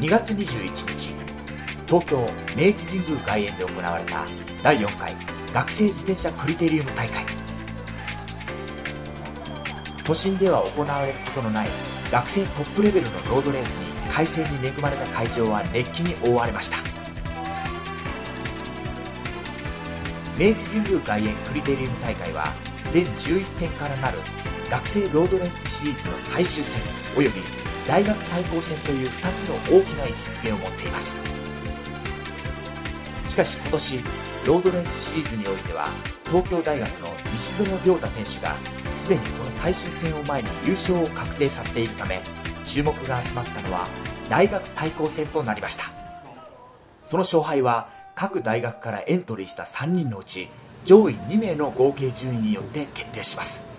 2月21日東京明治神宮外苑で行われた第4回学生自転車クリテリウム大会。都心では行われることのない学生トップレベルのロードレースに快晴に恵まれた会場は熱気に覆われました。明治神宮外苑クリテリウム大会は全11戦からなる学生ロードレースシリーズの最終戦および大学対抗戦という2つの大きな位置づけを持っています。しかし今年ロードレースシリーズにおいては東京大学の西園亮太選手がすでにこの最終戦を前に優勝を確定させているため注目が集まったのは大学対抗戦となりました。その勝敗は各大学からエントリーした3人のうち上位2名の合計順位によって決定します。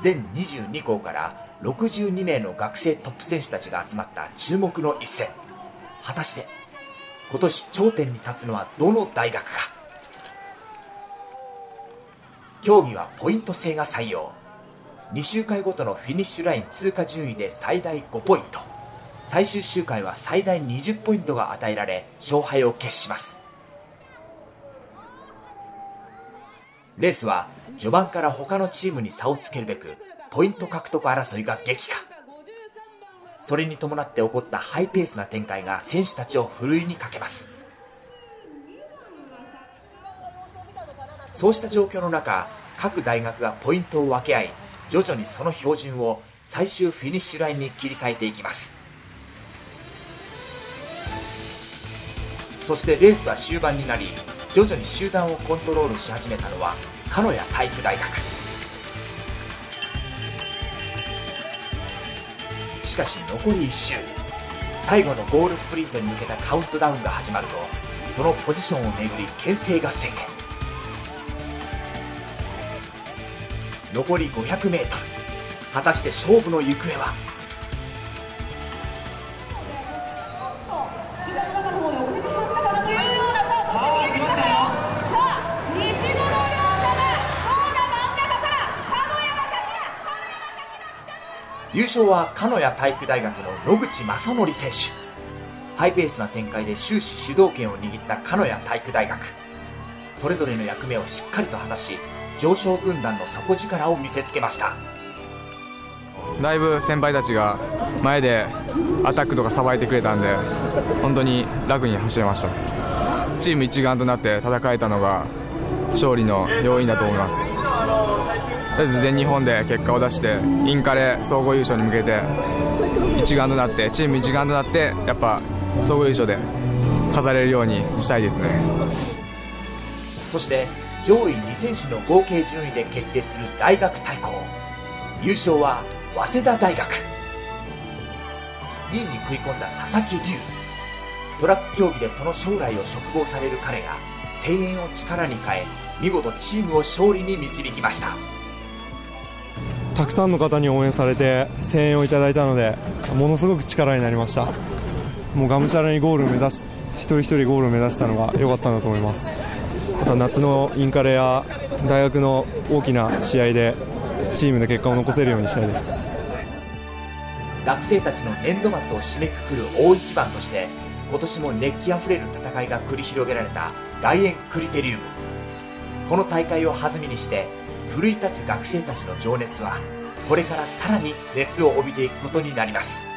全22校から62名の学生トップ選手たちが集まった注目の一戦。果たして今年頂点に立つのはどの大学か？競技はポイント制が採用。2周回ごとのフィニッシュライン通過順位で最大5ポイント。最終周回は最大20ポイントが与えられ勝敗を決します。レースは序盤から他のチームに差をつけるべくポイント獲得争いが激化。それに伴って起こったハイペースな展開が選手たちをふるいにかけます。そうした状況の中各大学がポイントを分け合い徐々にその標準を最終フィニッシュラインに切り替えていきます。そしてレースは終盤になり徐々に集団をコントロールし始めたのは鹿屋体育大学。しかし残り1周最後のゴールスプリントに向けたカウントダウンが始まるとそのポジションをめぐり牽制合戦へ残り 500m 果たして勝負の行方は？優勝は鹿屋体育大学の野口正則選手。ハイペースな展開で終始主導権を握った鹿屋体育大学。それぞれの役目をしっかりと果たし上昇軍団の底力を見せつけました。だいぶ先輩たちが前でアタックとかさばいてくれたんで本当に楽に走れました。チーム一丸となって戦えたのが勝利の要因だと思います。とりあえず全日本で結果を出してインカレ総合優勝に向けて一丸となってチーム一丸となってやっぱ総合優勝で飾れるようにしたいですね。そして上位2選手の合計順位で決定する大学対抗。優勝は早稲田大学。2位に食い込んだ佐々木龍。トラック競技でその将来を嘱望される彼が声援を力に変え見事チームを勝利に導きました。たくさんの方に応援されて声援をいただいたのでものすごく力になりました。もうがむしゃらにゴールを目指し一人一人ゴールを目指したのが良かったんだと思います。また夏のインカレや大学の大きな試合でチームで結果を残せるようにしたいです。学生たちの年度末を締めくくる大一番として今年も熱気あふれる戦いが繰り広げられた外苑クリテリウム。この大会を弾みにして奮い立つ学生たちの情熱はこれからさらに熱を帯びていくことになります。